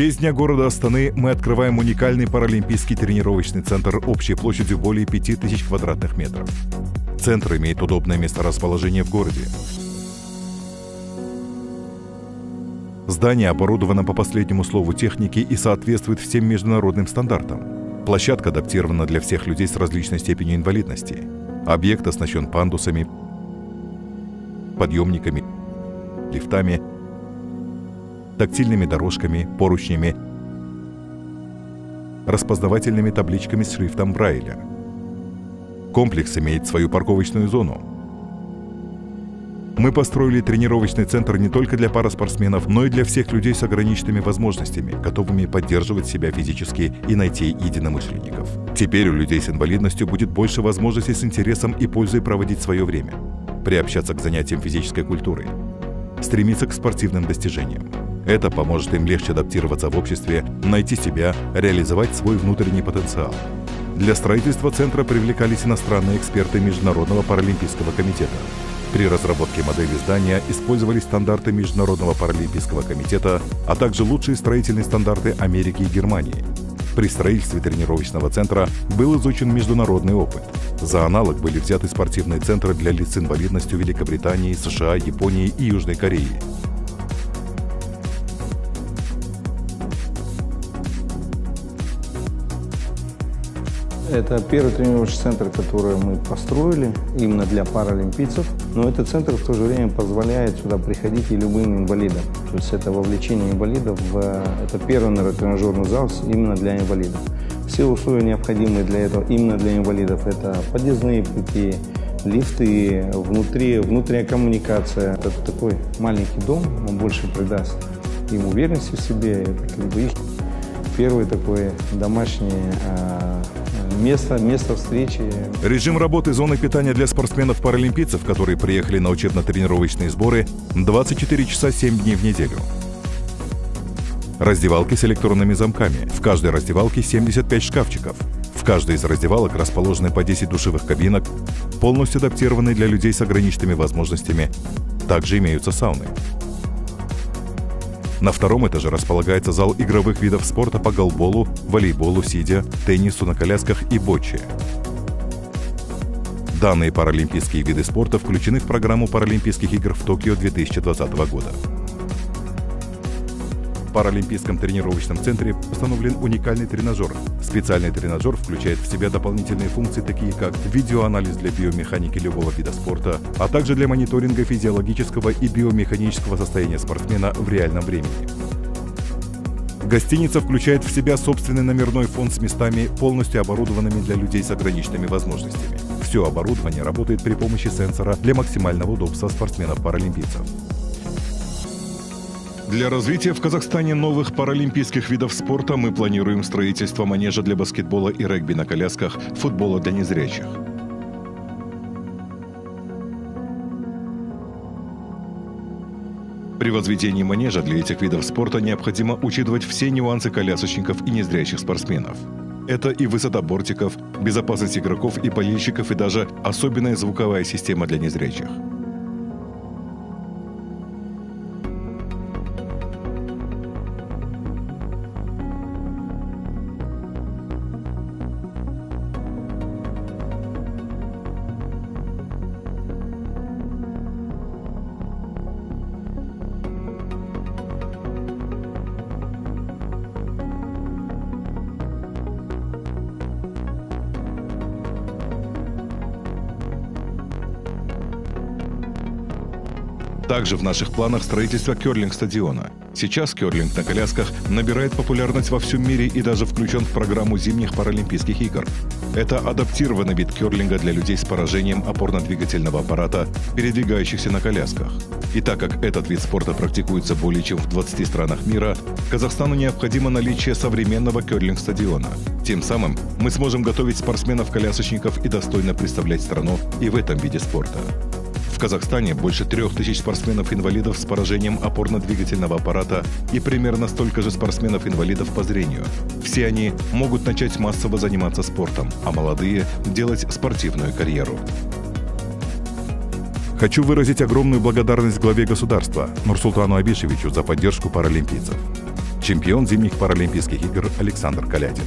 честь Дня города Астаны мы открываем уникальный паралимпийский тренировочный центр общей площадью более 5000 квадратных метров. Центр имеет удобное месторасположение в городе. Здание оборудовано по последнему слову техники и соответствует всем международным стандартам. Площадка адаптирована для всех людей с различной степенью инвалидности. Объект оснащен пандусами, подъемниками, лифтами, тактильными дорожками, поручнями, распознавательными табличками с шрифтом Брайля. Комплекс имеет свою парковочную зону. Мы построили тренировочный центр не только для параспортсменов, но и для всех людей с ограниченными возможностями, готовыми поддерживать себя физически и найти единомышленников. Теперь у людей с инвалидностью будет больше возможностей с интересом и пользой проводить свое время, приобщаться к занятиям физической культуры, стремиться к спортивным достижениям. Это поможет им легче адаптироваться в обществе, найти себя, реализовать свой внутренний потенциал. Для строительства центра привлекались иностранные эксперты Международного паралимпийского комитета. При разработке модели здания использовались стандарты Международного паралимпийского комитета, а также лучшие строительные стандарты Америки и Германии. При строительстве тренировочного центра был изучен международный опыт. За аналог были взяты спортивные центры для лиц с инвалидностью Великобритании, США, Японии и Южной Кореи. Это первый тренировочный центр, который мы построили именно для паралимпийцев. Но этот центр в то же время позволяет сюда приходить и любым инвалидам. То есть это вовлечение инвалидов в... Это первый, наверное, тренажерный зал именно для инвалидов. Все условия необходимые для этого именно для инвалидов. Это подъездные пути, лифты, внутри, внутренняя коммуникация. Это такой маленький дом, он больше придаст им уверенности в себе. Это как бы их первый такой домашний а, место, место встречи. Режим работы зоны питания для спортсменов-паралимпийцев, которые приехали на учебно-тренировочные сборы, 24 часа 7 дней в неделю. Раздевалки с электронными замками. В каждой раздевалке 75 шкафчиков. В каждой из раздевалок расположены по 10 душевых кабинок, полностью адаптированные для людей с ограниченными возможностями. Также имеются сауны. На втором этаже располагается зал игровых видов спорта по голболу, волейболу, сидя, теннису на колясках и боче. Данные паралимпийские виды спорта включены в программу Паралимпийских игр в Токио 2020 года. В Паралимпийском тренировочном центре установлен уникальный тренажер. Специальный тренажер включает в себя дополнительные функции, такие как видеоанализ для биомеханики любого вида спорта, а также для мониторинга физиологического и биомеханического состояния спортсмена в реальном времени. Гостиница включает в себя собственный номерной фонд с местами, полностью оборудованными для людей с ограниченными возможностями. Все оборудование работает при помощи сенсора для максимального удобства спортсменов-паралимпийцев. Для развития в Казахстане новых паралимпийских видов спорта мы планируем строительство манежа для баскетбола и регби на колясках, футбола для незрячих. При возведении манежа для этих видов спорта необходимо учитывать все нюансы колясочников и незрячих спортсменов. Это и высота бортиков, безопасность игроков и болельщиков и даже особенная звуковая система для незрячих. Также в наших планах строительство керлинг-стадиона. Сейчас керлинг на колясках набирает популярность во всем мире и даже включен в программу зимних Паралимпийских игр. Это адаптированный вид керлинга для людей с поражением опорно-двигательного аппарата, передвигающихся на колясках. И так как этот вид спорта практикуется более чем в 20 странах мира, Казахстану необходимо наличие современного керлинг-стадиона. Тем самым мы сможем готовить спортсменов-колясочников и достойно представлять страну и в этом виде спорта. Казахстане больше трех тысяч спортсменов-инвалидов с поражением опорно-двигательного аппарата и примерно столько же спортсменов-инвалидов по зрению. Все они могут начать массово заниматься спортом, а молодые – делать спортивную карьеру. Хочу выразить огромную благодарность главе государства Нурсултану Абишевичу за поддержку паралимпийцев. чемпион зимних Паралимпийских игр Александр Калядин.